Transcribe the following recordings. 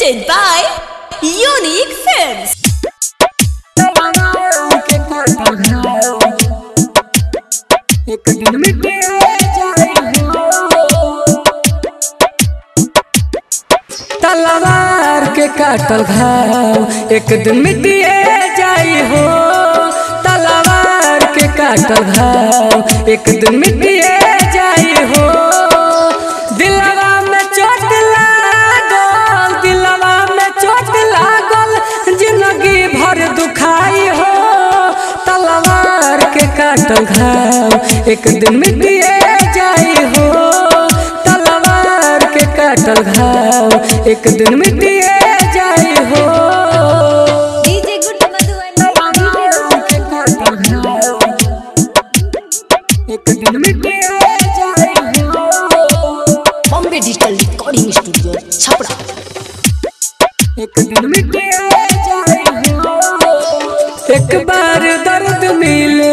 Presented by Unique Films. तलवार के काटल घाव एक दिन मिटिए जाई हो तलवार के काटल घाव एक दिन मिटिए के घाव एक दिन मिटिए जाई हो तलवार के काटल घाव एक दिन जाई हो। एक जाई हो. एक दिन मिटिए जाई हो। एक बार दर्द मिले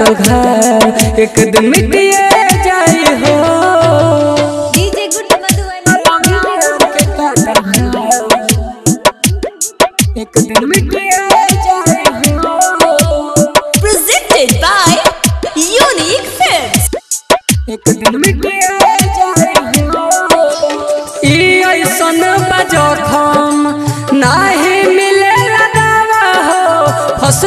काटल घाव एक दिन मिटिए जाई हो। एक दिन मिटिए जाई हो. एक दिन मिटिए जाई हो। ई ऐसन बजखम नाही मिले दावा हो। फंस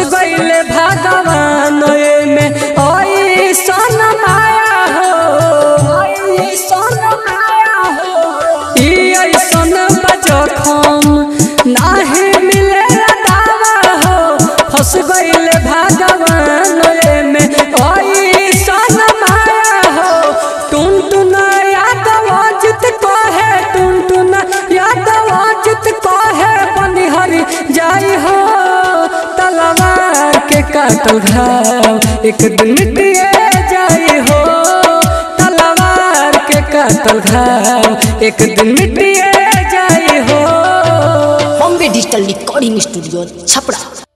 तलवार के काटल घाव एक दिन मिटिए जाई हो तलवार के काटल घाव एक दिन मिटिए जाई हो Bombay digital recording studio Chapra.